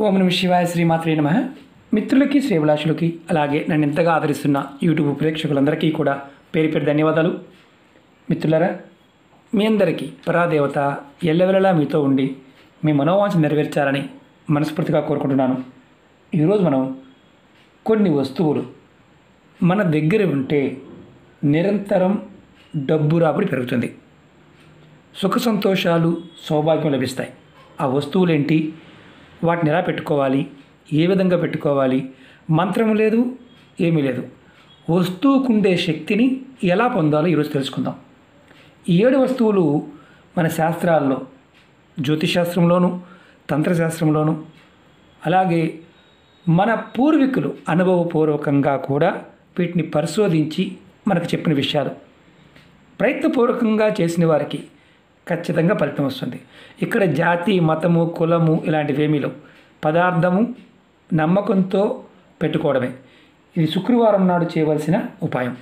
ఓం నమ శివాయ శ్రీమాత్రే నమ. మిత్రులకి శ్రీభిలాషులకి అలాగే నన్ను ఎంతగా ఆదరిస్తున్న యూట్యూబ్ ప్రేక్షకులందరికీ కూడా పేరు పేరు ధన్యవాదాలు. మిత్రులరా మీ అందరికీ పరాదేవత ఎల్లవెల్లలా మీతో ఉండి మీ మనోవాంఛ నెరవేర్చాలని మనస్ఫూర్తిగా కోరుకుంటున్నాను. ఈరోజు మనం కొన్ని వస్తువులు మన దగ్గర ఉంటే నిరంతరం డబ్బు రాబడి పెరుగుతుంది. సుఖ సంతోషాలు సౌభాగ్యం లభిస్తాయి. ఆ వస్తువులేంటి? వాటిని ఎలా పెట్టుకోవాలి? ఏ విధంగా పెట్టుకోవాలి? మంత్రం లేదు ఏమీ లేదు. వస్తువుకుండే శక్తిని ఎలా పొందాలో ఈరోజు తెలుసుకుందాం. ఈ ఏడు వస్తువులు మన శాస్త్రాల్లో జ్యోతిశాస్త్రంలోను తంత్రశాస్త్రంలోను అలాగే మన పూర్వీకులు అనుభవపూర్వకంగా కూడా వీటిని పరిశోధించి మనకు చెప్పిన విషయాలు. ప్రయత్నపూర్వకంగా చేసిన వారికి ఖచ్చితంగా ఫలితం వస్తుంది. ఇక్కడ జాతి మతము కులము ఇలాంటివి ఏమీ లేవు. పదార్థము నమ్మకంతో పెట్టుకోవడమే. ఇది శుక్రవారం నాడు చేయవలసిన ఉపాయం.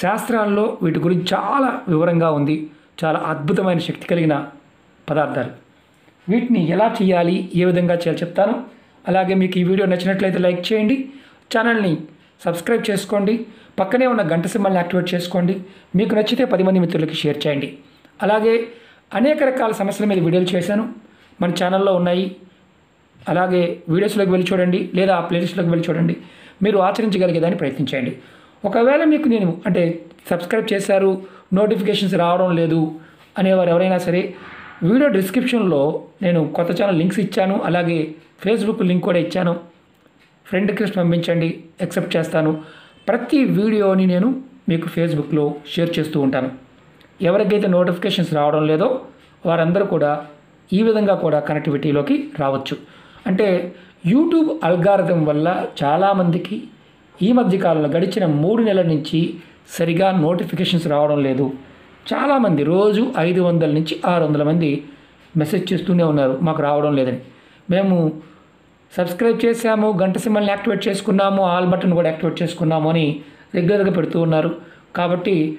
శాస్త్రాల్లో వీటి గురించి చాలా వివరంగా ఉంది. చాలా అద్భుతమైన శక్తి కలిగిన పదార్థాలు. వీటిని ఎలా చేయాలి ఏ విధంగా చేయాలి చెప్తాను. అలాగే మీకు ఈ వీడియో నచ్చినట్లయితే లైక్ చేయండి. ఛానల్ని సబ్స్క్రైబ్ చేసుకోండి. పక్కనే ఉన్న గంట సింబల్ని యాక్టివేట్ చేసుకోండి. మీకు నచ్చితే పది మంది మిత్రులకి షేర్ చేయండి. అలాగే అనేక రకాల సమస్యల మీద వీడియోలు చేశాను. మన ఛానల్లో ఉన్నాయి. అలాగే వీడియోస్లోకి వెళ్ళి చూడండి లేదా ఆ ప్లేలిస్ట్లోకి వెళ్ళి చూడండి. మీరు ఆచరించగలిగేదాన్ని ప్రయత్నించండి. ఒకవేళ మీకు నేను అంటే సబ్స్క్రైబ్ చేశారు నోటిఫికేషన్స్ రావడం లేదు అనేవారు ఎవరైనా సరే వీడియో డిస్క్రిప్షన్లో నేను కొత్త ఛానల్ లింక్స్ ఇచ్చాను. అలాగే ఫేస్బుక్ లింక్ కూడా ఇచ్చాను. ఫ్రెండ్ రిక్వెస్ట్ పంపించండి యాక్సెప్ట్ చేస్తాను. ప్రతి వీడియోని నేను మీకు ఫేస్బుక్లో షేర్ చేస్తూ ఉంటాను. ఎవరికైతే నోటిఫికేషన్స్ రావడం లేదో వారందరూ కూడా ఈ విధంగా కూడా కనెక్టివిటీలోకి రావచ్చు. అంటే యూట్యూబ్ అల్గారిథం వల్ల చాలామందికి ఈ మధ్య కాలంలో గడిచిన మూడు నెలల నుంచి సరిగా నోటిఫికేషన్స్ రావడం లేదు. చాలామంది రోజు ఐదు వందల నుంచి ఆరు వందల మంది మెసేజ్ చేస్తూనే ఉన్నారు మాకు రావడం లేదని. మేము సబ్స్క్రైబ్ చేశాము గంట సింబల్ని యాక్టివేట్ చేసుకున్నాము ఆల్ బటన్ కూడా యాక్టివేట్ చేసుకున్నాము అని రెగ్యులర్గా పెడుతూ ఉన్నారు. కాబట్టి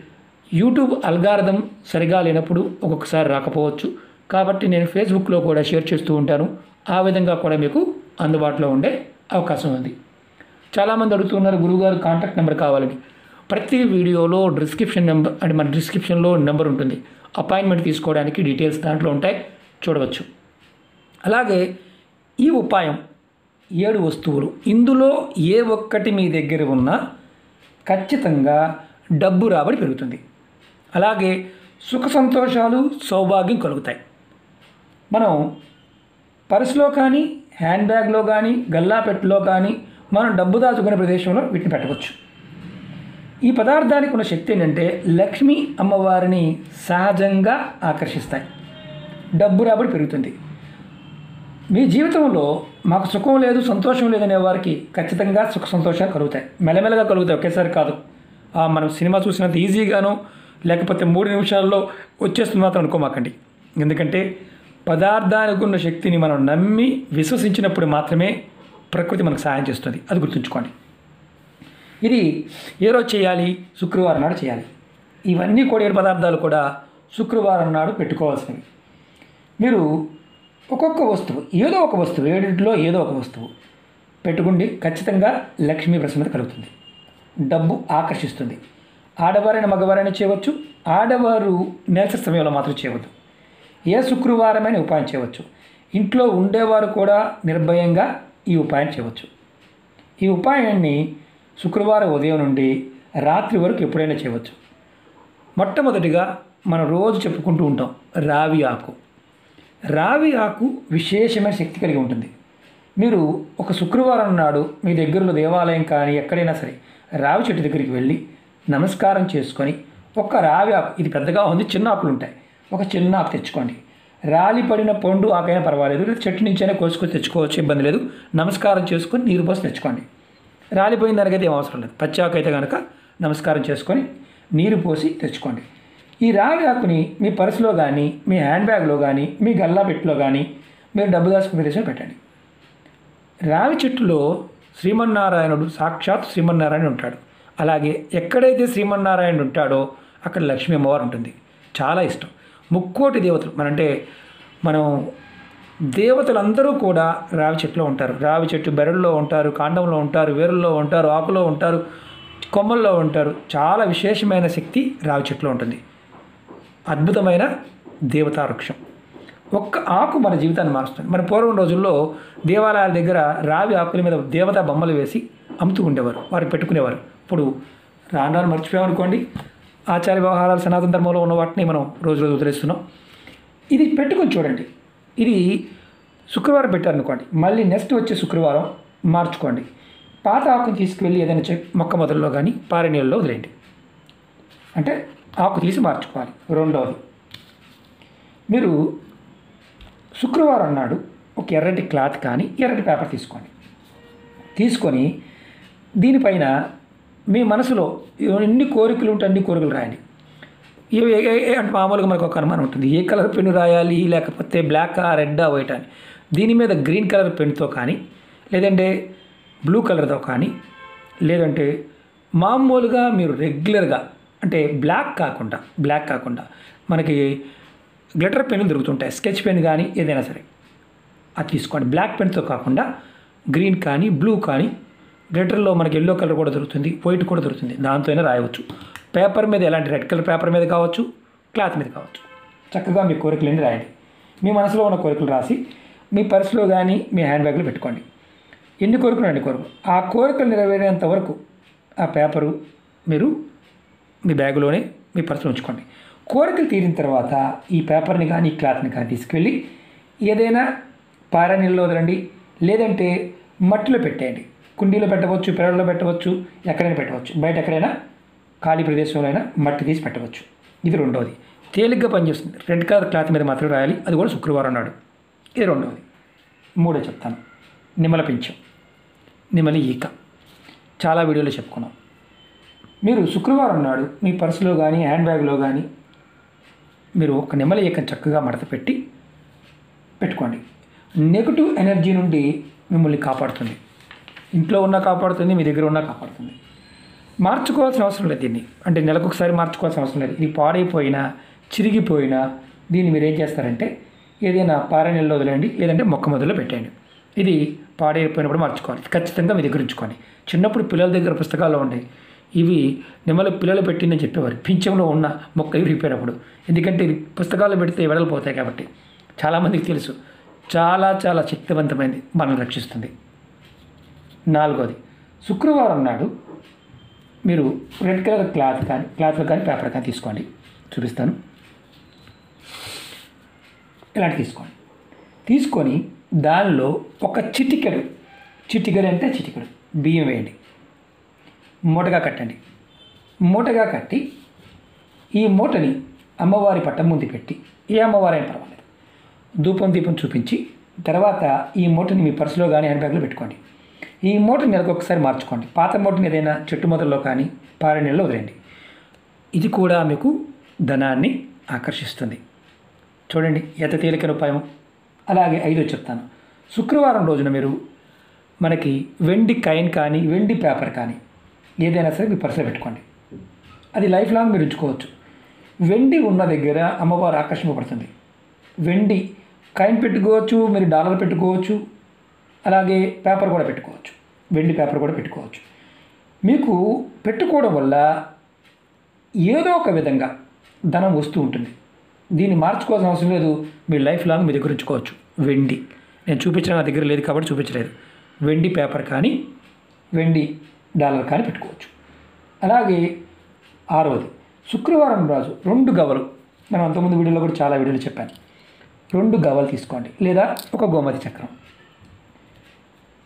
యూట్యూబ్ అల్గారిథం సరిగా లేనప్పుడు ఒక్కొక్కసారి రాకపోవచ్చు. కాబట్టి నేను ఫేస్బుక్లో కూడా షేర్ చేస్తూ ఉంటాను. ఆ విధంగా కూడా మీకు అందుబాటులో ఉండే అవకాశం ఉంది. చాలామంది అడుగుతున్నారు గురువుగారు కాంటాక్ట్ నెంబర్ కావాలని. ప్రతి వీడియోలో డిస్క్రిప్షన్ నెంబర్ అంటే మన డిస్క్రిప్షన్లో నెంబర్ ఉంటుంది. అపాయింట్మెంట్ తీసుకోవడానికి డీటెయిల్స్ దాంట్లో ఉంటాయి. చూడవచ్చు. అలాగే ఈ ఉపాయం ఏడు వస్తువులు. ఇందులో ఏ ఒక్కటి మీ దగ్గర ఉన్నా ఖచ్చితంగా డబ్బు రాబడి పెరుగుతుంది. అలాగే సుఖ సంతోషాలు సౌభాగ్యం కలుగుతాయి. మనం పర్సులో కానీ హ్యాండ్ బ్యాగ్లో కానీ గల్లాపెట్టులో కానీ మనం డబ్బు దాచుకునే ప్రదేశంలో వీటిని పెట్టవచ్చు. ఈ పదార్థానికి ఉన్న శక్తి ఏంటంటే లక్ష్మీ అమ్మవారిని సహజంగా ఆకర్షిస్తాయి. డబ్బు రాబడి పెరుగుతుంది. మీ జీవితంలో మాకు సుఖం లేదు సంతోషం లేదనే వారికి ఖచ్చితంగా సుఖ సంతోషాలు కలుగుతాయి. మెల్లమెల్లగా కలుగుతాయి. ఒకేసారి కాదు. ఆ, మనం సినిమా చూసినంత ఈజీగాను లేకపోతే మూడు నిమిషాల్లో వచ్చేస్తుంది మాత్రం అనుకోమాకండి. ఎందుకంటే పదార్థానికి ఉన్న శక్తిని మనం నమ్మి విశ్వసించినప్పుడు మాత్రమే ప్రకృతి మనకు సహాయం చేస్తుంది. అది గుర్తుంచుకోండి. ఇది ఏ రోజు చేయాలి? శుక్రవారం నాడు చేయాలి. ఇవన్నీ కూడా ఏడు పదార్థాలు కూడా శుక్రవారం నాడు పెట్టుకోవాల్సినవి. మీరు ఒక్కొక్క వస్తువు ఏదో ఒక వస్తువు ఏడింటిలో ఏదో ఒక వస్తువు పెట్టుకుండి ఖచ్చితంగా లక్ష్మీ ప్రసన్నత కలుగుతుంది. డబ్బు ఆకర్షిస్తుంది. ఆడవారైన మగవారైనా చేయవచ్చు ఆడవారు నెలస సమయంలో మాత్రం చేయవద్దు. ఏ శుక్రవారమైన ఉపాయం చేయవచ్చు. ఇంట్లో ఉండేవారు కూడా నిర్భయంగా ఈ ఉపాయం చేయవచ్చు. ఈ ఉపాయాన్ని శుక్రవారం ఉదయం నుండి రాత్రి వరకు ఎప్పుడైనా చేయవచ్చు. మొట్టమొదటిగా మనం రోజు చెప్పుకుంటూ ఉంటాం రావి ఆకు. రావి ఆకు విశేషమైన శక్తి కలిగి ఉంటుంది. మీరు ఒక శుక్రవారం నాడు మీ దగ్గరలో దేవాలయం కానీ ఎక్కడైనా సరే రావి చెట్టు దగ్గరికి వెళ్ళి నమస్కారం చేసుకొని ఒక్క రావి ఆకు ఇది పెద్దగా ఉంది చిన్న ఆకులు ఉంటాయి ఒక చిన్న ఆకు తెచ్చుకోండి. రాలి పడిన పండు ఆకైనా పర్వాలేదు లేదా చెట్టు నుంచైనా కోసుకొని తెచ్చుకోవచ్చు ఇబ్బంది లేదు. నమస్కారం చేసుకొని నీరు పోసి తెచ్చుకోండి. రాలిపోయిన దానికైతే ఏం అవసరం లేదు. పచ్చి ఆకు అయితే కనుక నమస్కారం చేసుకొని నీరు పోసి తెచ్చుకోండి. ఈ రావి ఆకుని మీ పర్సులో కానీ మీ హ్యాండ్ బ్యాగ్లో కానీ మీ గల్లా పెట్టిలో కానీ మీరు డబ్బు దాచుకునే ప్రదేశంలో పెట్టండి. రావి చెట్టులో శ్రీమన్నారాయణుడు సాక్షాత్ శ్రీమన్నారాయణ ఉంటాడు. అలాగే ఎక్కడైతే శ్రీమన్నారాయణుడు ఉంటాడో అక్కడ లక్ష్మీ అమ్మవారు ఉంటుంది. చాలా ఇష్టం. ముక్కోటి దేవతలు మనంటే మనం దేవతలందరూ కూడా రావి చెట్టులో ఉంటారు. రావి చెట్టు బెరడులో ఉంటారు కాండంలో ఉంటారు వేరుల్లో ఉంటారు ఆకులో ఉంటారు కొమ్మల్లో ఉంటారు. చాలా విశేషమైన శక్తి రావి చెట్టులో ఉంటుంది. అద్భుతమైన దేవతా వృక్షం. ఒక్క ఆకు మన జీవితాన్ని మారుస్తుంది. మన పూర్వం రోజుల్లో దేవాలయాల దగ్గర రావి ఆకుల మీద దేవతా బొమ్మలు వేసి అమ్ముతూ ఉండేవారు. వారు పెట్టుకునేవారు. ఇప్పుడు రాను రాను మర్చిపోయామనుకోండి ఆచార వ్యవహారాలు సనాతన ధర్మంలో ఉన్న వాటిని మనం రోజు రోజు వదిలేస్తున్నాం. ఇది పెట్టుకొని చూడండి. ఇది శుక్రవారం పెట్టారనుకోండి మళ్ళీ నెక్స్ట్ వచ్చే శుక్రవారం మార్చుకోండి. పాత ఆకుని తీసుకువెళ్ళి ఏదైనా చె మొక్క మొదల్లో కానీ పారే నీళ్ళలో వదిలేయండి. అంటే ఆకు తీసి మార్చుకోవాలి. రెండవది మీరు శుక్రవారం నాడు ఒక ఎర్రటి క్లాత్ కానీ ఎర్రటి పేపర్ తీసుకోండి. తీసుకొని దీనిపైన మీ మనసులో ఎన్ని కోరికలు ఉంటే అన్ని కోరికలు రాయండి. ఏ- ఏ- అంటే మామూలుగా మనకు ఒక అనుమానం ఉంటుంది. ఏ కలర్ పెన్ను రాయాలి లేకపోతే బ్లాక్ రెడ్ వైట్ అని. దీని మీద గ్రీన్ కలర్ పెన్తో కానీ లేదంటే బ్లూ కలర్తో కానీ లేదంటే మామూలుగా మీరు రెగ్యులర్గా అంటే బ్లాక్ కాకుండా బ్లాక్ కాకుండా మనకి గ్లిటర్ పెన్లు దొరుకుతుంటాయి. స్కెచ్ పెన్ కానీ ఏదైనా సరే. అది తీసుకోండి. బ్లాక్ పెన్తో కాకుండా గ్రీన్ కానీ బ్లూ కానీ గ్లిటర్లో మనకి ఎల్లో కలర్ కూడా దొరుకుతుంది వైట్ కూడా దొరుకుతుంది. దాంతోనే రాయవచ్చు. పేపర్ మీద ఎలాంటి రెడ్ కలర్ పేపర్ మీద కావచ్చు క్లాత్ మీద కావచ్చు. చక్కగా మీ కోరికలన్నీ రాయండి. మీ మనసులో ఉన్న కోరికలు రాసి మీ పర్సులో కానీ మీ హ్యాండ్ బ్యాగ్లో పెట్టుకోండి. ఎన్ని కోరికలు అండి కోరికలు? ఆ కోరికలు నెరవేరేంత వరకు ఆ పేపరు మీరు మీ బ్యాగులోనే మీ పర్సులో ఉంచుకోండి. కోరికలు తీరిన తర్వాత ఈ పేపర్ని కానీ ఈ క్లాత్ని కానీ తీసుకెళ్ళి ఏదైనా పార నీళ్ళలో వదలండి లేదంటే మట్టిలో పెట్టేయండి. కుండీలో పెట్టవచ్చు పెరడులో పెట్టవచ్చు ఎక్కడైనా పెట్టవచ్చు. బయట ఎక్కడైనా ఖాళీ ప్రదేశంలో అయినా మట్టి తీసి పెట్టవచ్చు. ఇది రెండవది తేలిగ్గా పనిచేస్తుంది. రెడ్ కలర్ క్లాత్ మీద మాత్రమే రాయాలి. అది కూడా శుక్రవారం నాడు. ఇది రెండవది మూడో చెప్తాను. నిమ్మల పింఛం. నిమ్మల ఈక. చాలా వీడియోలో చెప్పుకున్నాం. మీరు శుక్రవారం నాడు మీ పర్సులో కానీ హ్యాండ్ బ్యాగ్లో కానీ మీరు ఒక నిమ్మల ఈకను చక్కగా మడత పెట్టి పెట్టుకోండి. నెగటివ్ ఎనర్జీ నుండి మిమ్మల్ని కాపాడుతుంది. ఇంట్లో ఉన్న కాపాడుతుంది మీ దగ్గర ఉన్నా కాపాడుతుంది. మార్చుకోవాల్సిన అవసరం లేదు దీన్ని. అంటే నెలకు ఒకసారి మార్చుకోవాల్సిన అవసరం లేదు. ఇది పాడైపోయినా చిరిగిపోయినా దీన్ని మీరు ఏం చేస్తారంటే ఏదైనా పారే నెలలో వదిలేయండి లేదంటే మొక్క మొదలు పెట్టండి ఇది పాడైపోయినప్పుడు మార్చుకోవాలి. ఖచ్చితంగా మీ దగ్గర ఉంచుకోండి. చిన్నప్పుడు పిల్లల దగ్గర పుస్తకాలు ఉంటాయి ఇవి నిమ్మలు పిల్లలు పెట్టిందని చెప్పేవారు. పింఛంలో ఉన్న మొక్క విరిగిపోయినప్పుడు. ఎందుకంటే ఇది పుస్తకాలు పెడితే వెడలిపోతాయి కాబట్టి. చాలామందికి తెలుసు. చాలా చాలా శక్తివంతమైనది మనల్ని రక్షిస్తుంది. నాలుగోది. శుక్రవారం నాడు మీరు రెడ్ కలర్ క్లాత్ కానీ క్లాత్లో కానీ పేపర్ కానీ తీసుకోండి. చూపిస్తాను. ఇలాంటి తీసుకోండి. తీసుకొని దానిలో ఒక చిటికెడు చిటికెడు అంటే చిటికెడు బియ్యం వేయండి. మూటగా కట్టండి. మూటగా కట్టి ఈ మూటని అమ్మవారి పట్టం ముందు పెట్టి ఏ అమ్మవారైనా పర్వాలేదు. ధూపం దీపం చూపించి తర్వాత ఈ మూటని మీ పర్సులో కానీ హ్యాండ్ బ్యాగ్లో పెట్టుకోండి. ఈ మూటని నెలకు ఒకసారి మార్చుకోండి. పాత మూటని ఏదైనా చెట్టు మొదల్లో కానీ పారే నెలలో వదిలేండి ఇది కూడా మీకు ధనాన్ని ఆకర్షిస్తుంది. చూడండి ఎంత తేలికైన ఉపాయం. అలాగే ఐదో చెప్తాను. శుక్రవారం రోజున మీరు మనకి వెండి కాయిన్ కానీ వెండి పేపర్ కానీ ఏదైనా సరే మీ పర్సలో పెట్టుకోండి. అది లైఫ్ లాంగ్ మీరు ఉంచుకోవచ్చు. వెండి ఉన్న దగ్గర అమ్మవారు ఆకర్షింపబడుతుంది. వెండి కాయిన్ పెట్టుకోవచ్చు మీరు డాలర్ పెట్టుకోవచ్చు అలాగే పేపర్ కూడా పెట్టుకోవచ్చు. వెండి పేపర్ కూడా పెట్టుకోవచ్చు. మీకు పెట్టుకోవడం వల్ల ఏదో ఒక విధంగా ధనం వస్తూ ఉంటుంది. దీన్ని మార్చుకోవాల్సిన అవసరం లేదు. మీ లైఫ్ లాంగ్ మీ దగ్గర ఉంచుకోవచ్చు. వెండి. నేను చూపించిన నా దగ్గర లేదు కాబట్టి చూపించలేదు. వెండి పేపర్ కానీ వెండి డాలర్ కానీ పెట్టుకోవచ్చు. అలాగే ఆరవది శుక్రవారం రోజు రెండు గవలు. మనం అంతకుముందు వీడియోలో కూడా చాలా వీడియోలు చెప్పాను. రెండు గవలు తీసుకోండి. లేదా ఒక గోమతి చక్రం.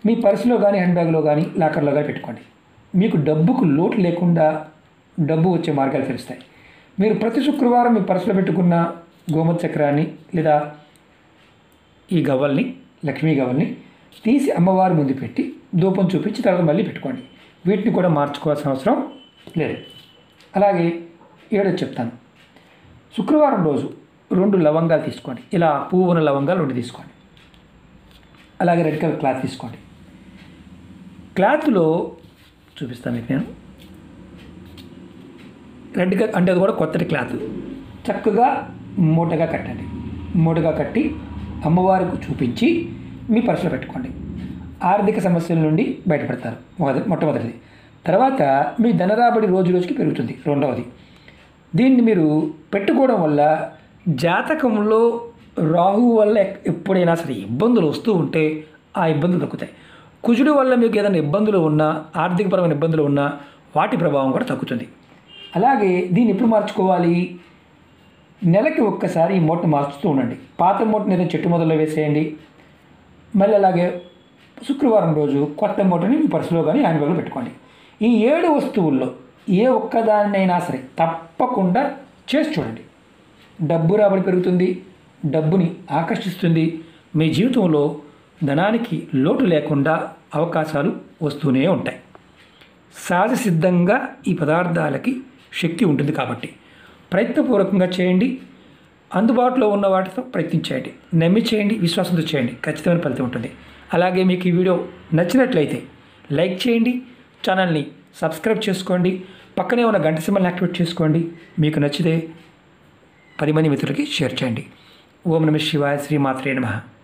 మీ పర్సులో కానీ హ్యాండ్ బ్యాగ్లో కానీ లాకర్లో కానీ పెట్టుకోండి. మీకు డబ్బుకు లోటు లేకుండా డబ్బు వచ్చే మార్గాలు తెలుస్తాయి. మీరు ప్రతి శుక్రవారం మీ పర్సులో పెట్టుకున్న గోమతి చక్రాన్ని లేదా ఈ గవ్వల్ని లక్ష్మీ గవ్వల్ని తీసి అమ్మవారి ముందు పెట్టి ధూపం చూపించి తర్వాత మళ్ళీ పెట్టుకోండి. వీటిని కూడా మార్చుకోవాల్సిన అవసరం లేదు. అలాగే ఏడో చెప్తాను. శుక్రవారం రోజు రెండు లవంగాలు తీసుకోండి. ఇలా పువ్వు ఉన్న లవంగాలు రెండు తీసుకోండి. అలాగే రెడ్ కలర్ క్లాత్ తీసుకోండి. క్లాత్లో చూపిస్తాను మీకు నేను. రెడ్ కలర్ అంటే అది కూడా కొత్తటి క్లాత్. చక్కగా మూటగా కట్టండి. మూటగా కట్టి అమ్మవారికి చూపించి మీ పర్సులో పెట్టుకోండి. ఆర్థిక సమస్యల నుండి బయటపడతారు. మొట్టమొదటిది. తర్వాత మీ ధనరాబడి రోజు రోజుకి పెరుగుతుంది. రెండవది దీన్ని మీరు పెట్టుకోవడం వల్ల జాతకంలో రాహు వల్ల ఎప్పుడైనా సరే ఇబ్బందులు వస్తూ ఉంటే ఆ ఇబ్బందులు తగ్గుతాయి. కుజుడు వల్ల మీకు ఏదైనా ఇబ్బందులు ఉన్నా ఆర్థికపరమైన ఇబ్బందులు ఉన్నా వాటి ప్రభావం కూడా తగ్గుతుంది. అలాగే దీన్ని ఎప్పుడు మార్చుకోవాలి? నెలకి ఒక్కసారి ఈ మూటను మార్చుతూ ఉండండి. పాత మూటను ఏదైనా చెట్టు మొదల్లో వేసేయండి. మళ్ళీ అలాగే శుక్రవారం రోజు కొత్త మూటని మీ పర్సులో కానీ హ్యాండ్ బ్యాగ్లో పెట్టుకోండి. ఈ ఏడు వస్తువుల్లో ఏ ఒక్కదాన్నైనా సరే తప్పకుండా చేసి చూడండి. డబ్బు రాబడి పెరుగుతుంది డబ్బుని ఆకర్షిస్తుంది. మీ జీవితంలో ధనానికి లోటు లేకుండా అవకాశాలు వస్తూనే ఉంటాయి. సహజ సిద్ధంగా ఈ పదార్థాలకి శక్తి ఉంటుంది కాబట్టి ప్రయత్నపూర్వకంగా చేయండి. అందుబాటులో ఉన్న వాటితో ప్రయత్నించేయండి నమ్మి చేయండి విశ్వాసంతో చేయండి. ఖచ్చితమైన ఫలితం ఉంటుంది. అలాగే మీకు ఈ వీడియో నచ్చినట్లయితే లైక్ చేయండి ఛానల్ని సబ్స్క్రైబ్ చేసుకోండి పక్కనే ఉన్న గంట సింబల్ని యాక్టివేట్ చేసుకోండి మీకు నచ్చితే పది మంది మిత్రులకి షేర్ చేయండి. ఓం నమ శివాయ శ్రీమాత్రే నమః.